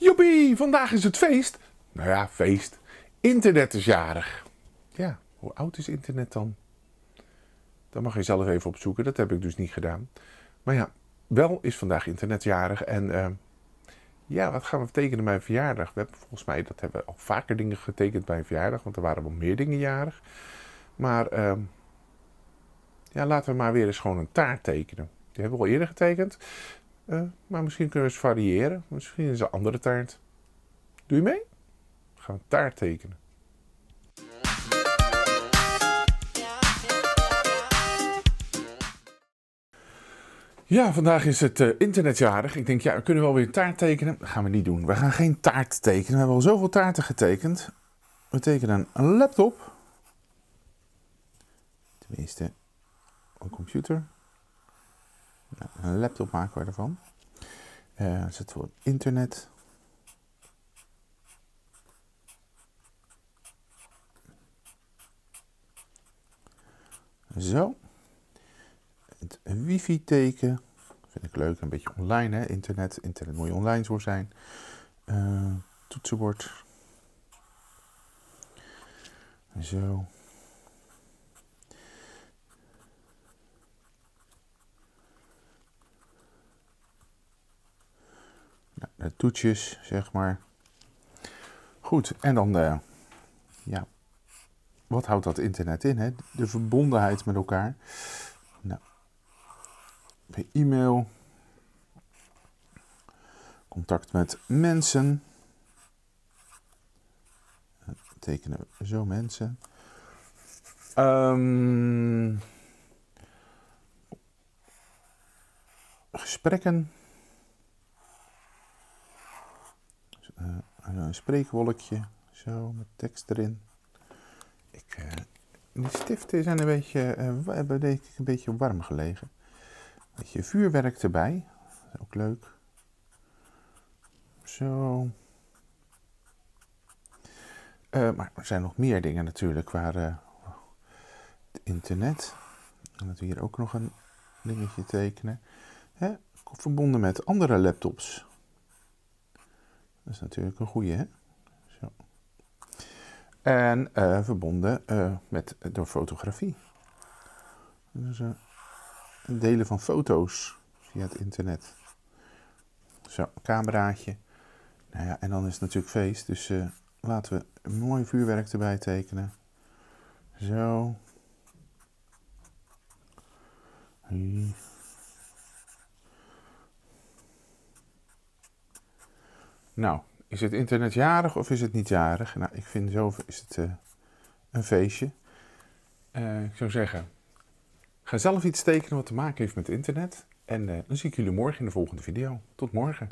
Joepie, vandaag is het feest. Nou ja, feest. Internet is jarig. Ja, hoe oud is internet dan? Dat mag je zelf even opzoeken, dat heb ik dus niet gedaan. Maar ja, wel is vandaag internetjarig en uh, ja, wat gaan we tekenen bij een verjaardag? We hebben volgens mij, dat hebben we al vaker dingen getekend bij een verjaardag, want er waren wel meer dingen jarig. Maar uh, ja, laten we maar weer eens gewoon een taart tekenen. Die hebben we al eerder getekend. Uh, maar misschien kunnen we eens variëren. Misschien is een andere taart. Doe je mee? We gaan een taart tekenen. Ja, vandaag is het uh, internetjarig. Ik denk, ja, we kunnen wel weer taart tekenen. Dat gaan we niet doen. We gaan geen taart tekenen. We hebben al zoveel taarten getekend. We tekenen een laptop. Tenminste, een computer. Nou, een laptop maken we ervan. Uh, zet voor internet. Zo. Het wifi-teken. Vind ik leuk. Een beetje online, hè? Internet. Internet moet je online voor zijn. Uh, toetsenbord. Zo. Toetjes, zeg maar. Goed, en dan, uh, ja, wat houdt dat internet in? Hè? De verbondenheid met elkaar. Nou, e-mail, contact met mensen. Tekenen we zo mensen. Um, gesprekken. Een spreekwolkje, zo, met tekst erin. Ik, uh, die stiften zijn een beetje, hebben denk ik een beetje warm gelegen. Een beetje vuurwerk erbij, ook leuk. Zo. Uh, maar er zijn nog meer dingen natuurlijk waar het internet. En dat we hier ook nog een dingetje tekenen. Hè? Verbonden met andere laptops. Dat is natuurlijk een goede, hè? Zo. En uh, verbonden uh, met, door fotografie. Dus delen van foto's via het internet. Zo, cameraatje. Nou ja, en dan is het natuurlijk feest. Dus laten we een mooi vuurwerk erbij tekenen. Zo. Nou, is het internet jarig of is het niet jarig? Nou, ik vind zo is het uh, een feestje. Uh, ik zou zeggen, ga zelf iets tekenen wat te maken heeft met internet. En uh, dan zie ik jullie morgen in de volgende video. Tot morgen.